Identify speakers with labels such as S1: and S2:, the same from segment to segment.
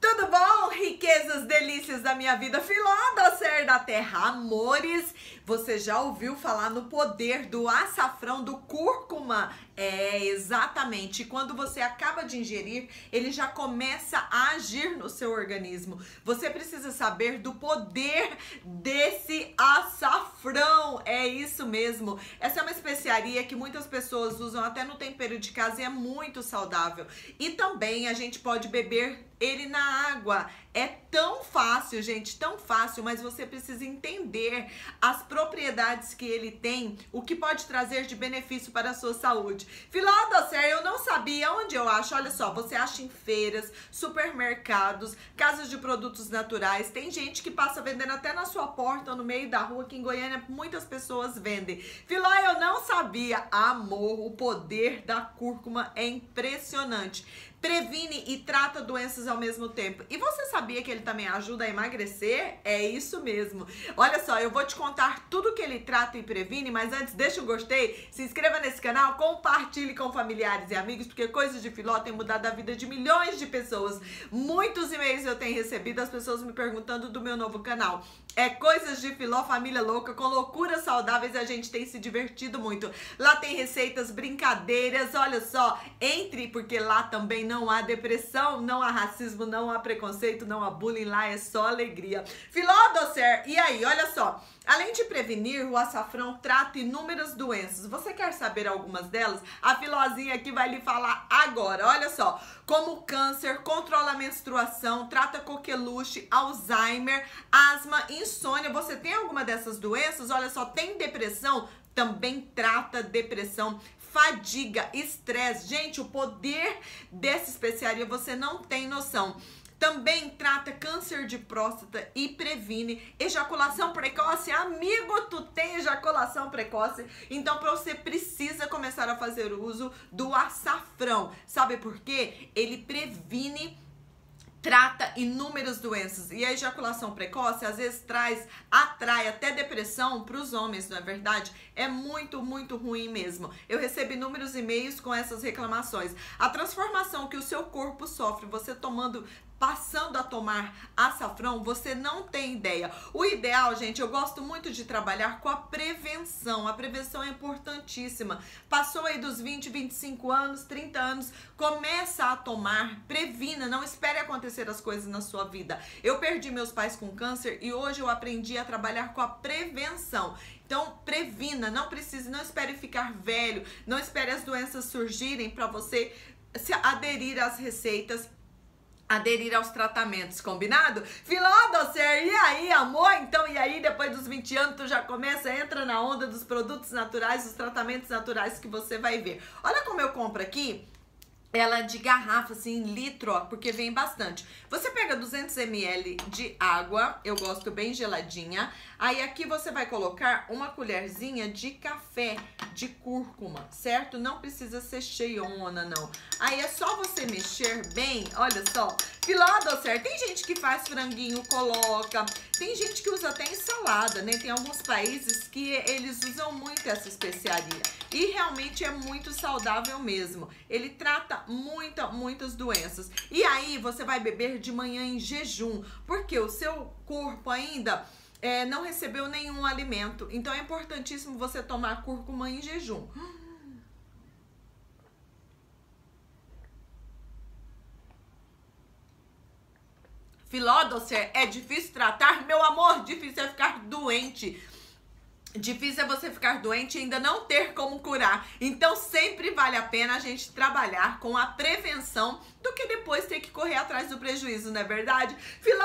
S1: Tudo bom? Riquezas, delícias da minha vida, filó do ser da terra, amores. Você já ouviu falar no poder do açafrão, do cúrcuma? É, exatamente. Quando você acaba de ingerir, ele já começa a agir no seu organismo. Você precisa saber do poder desse açafrão. É isso mesmo. Essa é uma especiaria que muitas pessoas usam até no tempero de casa e é muito saudável. E também a gente pode beber ele na água. É tão fácil, gente, tão fácil, mas você precisa entender as propriedades que ele tem, o que pode trazer de benefício para a sua saúde. Filó eu não sabia onde eu acho. Olha só, você acha em feiras, supermercados, casas de produtos naturais. Tem gente que passa vendendo até na sua porta, no meio da rua, aqui em Goiânia, muitas pessoas vendem. Filó, eu não sabia. Amor, o poder da cúrcuma é impressionante previne e trata doenças ao mesmo tempo. E você sabia que ele também ajuda a emagrecer? É isso mesmo. Olha só, eu vou te contar tudo que ele trata e previne, mas antes deixa o gostei, se inscreva nesse canal, compartilhe com familiares e amigos, porque coisas de filó tem mudado a vida de milhões de pessoas. Muitos e-mails eu tenho recebido, as pessoas me perguntando do meu novo canal. É Coisas de Filó Família Louca, com loucuras saudáveis, a gente tem se divertido muito. Lá tem receitas, brincadeiras, olha só, entre, porque lá também não há depressão, não há racismo, não há preconceito, não há bullying, lá é só alegria. Filó Docer, e aí, olha só, além de prevenir, o açafrão trata inúmeras doenças. Você quer saber algumas delas? A Filózinha aqui vai lhe falar agora, olha só, como câncer, controla a menstruação, trata coqueluche, Alzheimer, asma, insônia. Você tem alguma dessas doenças? Olha só, tem depressão? Também trata depressão fadiga, estresse. Gente, o poder dessa especiaria você não tem noção. Também trata câncer de próstata e previne ejaculação precoce. Amigo, tu tem ejaculação precoce? Então você precisa começar a fazer uso do açafrão. Sabe por quê? Ele previne trata inúmeras doenças e a ejaculação precoce às vezes traz, atrai até depressão para os homens, não é verdade? É muito, muito ruim mesmo. Eu recebo inúmeros e-mails com essas reclamações. A transformação que o seu corpo sofre, você tomando passando a tomar açafrão, você não tem ideia. O ideal, gente, eu gosto muito de trabalhar com a prevenção. A prevenção é importantíssima. Passou aí dos 20, 25 anos, 30 anos, começa a tomar, previna, não espere acontecer as coisas na sua vida. Eu perdi meus pais com câncer e hoje eu aprendi a trabalhar com a prevenção. Então, previna, não precise, não espere ficar velho, não espere as doenças surgirem para você se aderir às receitas aderir aos tratamentos, combinado? Filó docer, e aí, amor? Então, e aí, depois dos 20 anos, tu já começa, entra na onda dos produtos naturais, dos tratamentos naturais que você vai ver. Olha como eu compro aqui, ela de garrafa, assim, litro, ó, porque vem bastante. Você pega 200 ml de água, eu gosto bem geladinha. Aí aqui você vai colocar uma colherzinha de café de cúrcuma, certo? Não precisa ser cheiona, não. Aí é só você mexer bem, olha só. Filó certo. Tem gente que faz franguinho, coloca. Tem gente que usa até ensalada, né? Tem alguns países que eles usam muito essa especiaria. E realmente é muito saudável mesmo. Ele trata muita, muitas doenças. E aí você vai beber de manhã em jejum, porque o seu corpo ainda é, não recebeu nenhum alimento. Então é importantíssimo você tomar cúrcuma em jejum. Filó é difícil tratar? Meu amor, difícil é ficar doente. Difícil é você ficar doente e ainda não ter como curar. Então sempre vale a pena a gente trabalhar com a prevenção do que depois ter que correr atrás do prejuízo, não é verdade? Filó,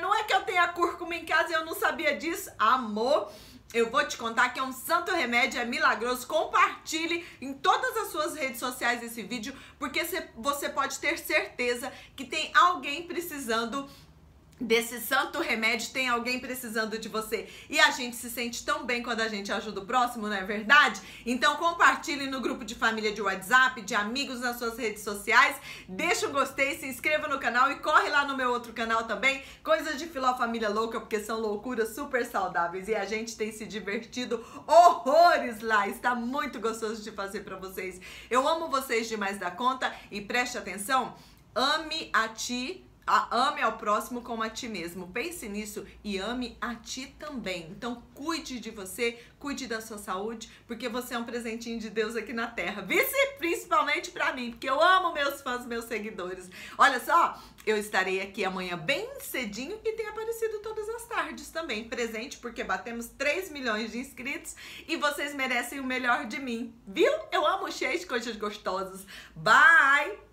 S1: não é que eu tenha cúrcuma em casa e eu não sabia disso? Amor, eu vou te contar que é um santo remédio, é milagroso. Compartilhe em todas as suas redes sociais esse vídeo, porque você pode ter certeza que tem alguém precisando desse santo remédio, tem alguém precisando de você. E a gente se sente tão bem quando a gente ajuda o próximo, não é verdade? Então compartilhe no grupo de família de WhatsApp, de amigos nas suas redes sociais. Deixa um gostei, se inscreva no canal e corre lá no meu outro canal também, Coisas de Filó Família Louca, porque são loucuras super saudáveis e a gente tem se divertido horrores lá. Está muito gostoso de fazer para vocês. Eu amo vocês demais da conta e preste atenção. Ame a ti ame ao próximo como a ti mesmo. Pense nisso e ame a ti também. Então, cuide de você, cuide da sua saúde, porque você é um presentinho de Deus aqui na Terra. Vice principalmente para mim, porque eu amo meus fãs, meus seguidores. Olha só, eu estarei aqui amanhã bem cedinho e tem aparecido todas as tardes também, presente, porque batemos 3 milhões de inscritos e vocês merecem o melhor de mim, viu? Eu amo cheio de coisas gostosas. Bye!